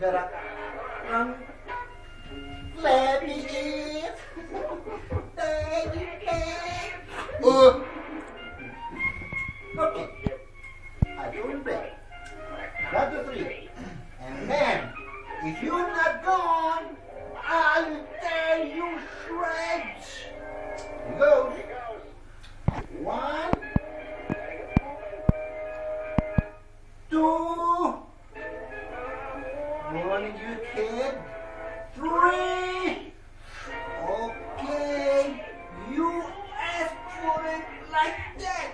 that I, um, let me in. Uh, okay. I go in bed. Got the three. And then, if you're not gone, I'll tear you shreds. Here goes. One, two, one, you kid. Three. Okay. You asked for it like that.